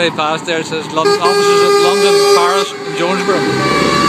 way past there it says London, offices at London, Paris, and Jonesboro.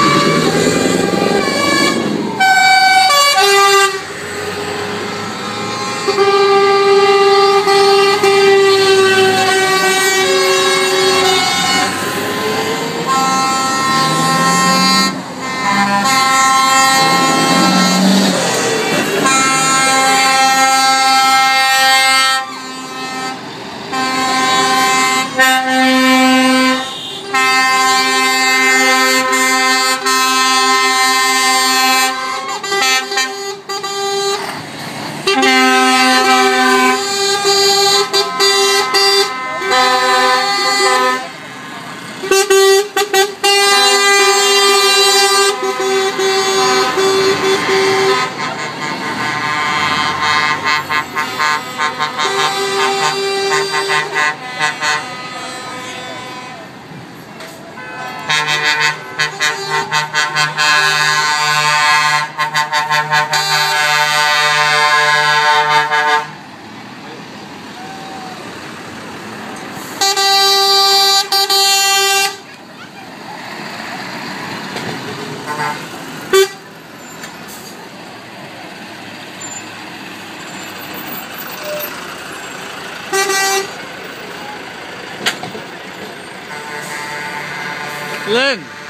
Lynn!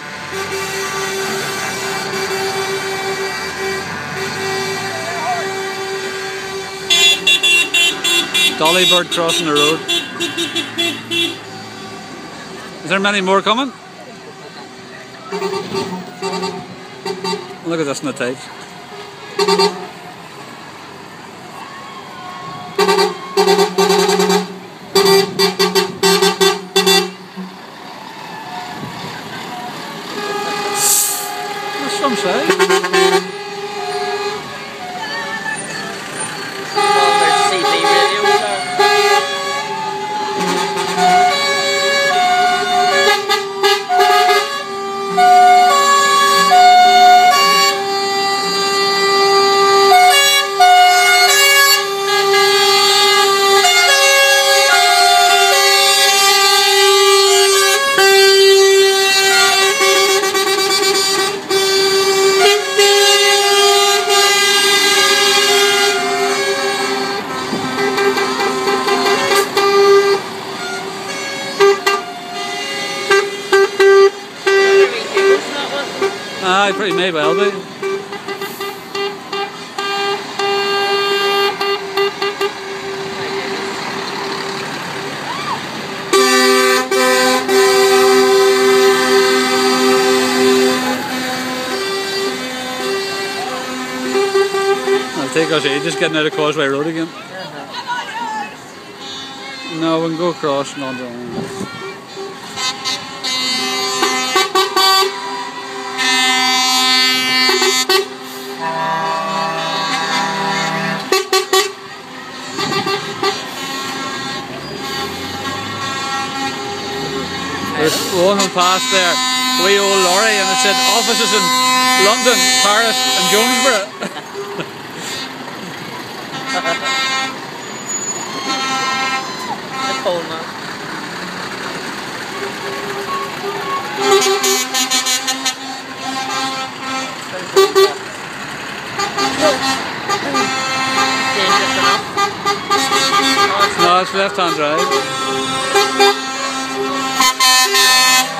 Dolly bird crossing the road. Is there many more coming? Look at this in the. Pretty may well be. I'll take us ages getting out of Causeway Road again. No, we can go across London. Who passed there, wee old lorry, and it said offices in London, Paris, and Jonesborough. The Pullman. Dangerous enough. It's no, it's left hand drive.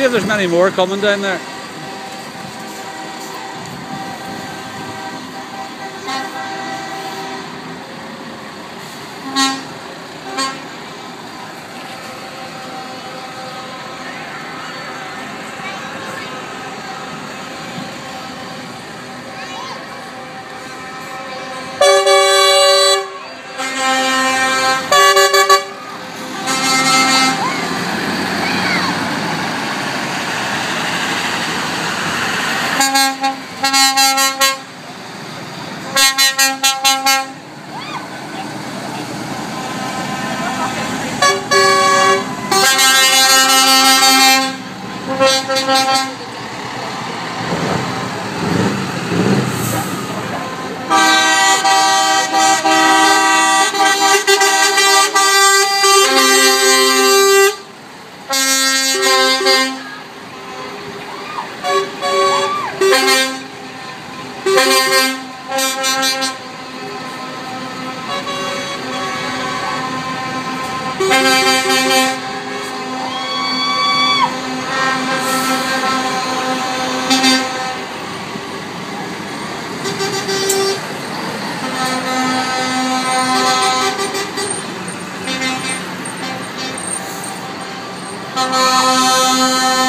See if there's many more coming down there. Bye.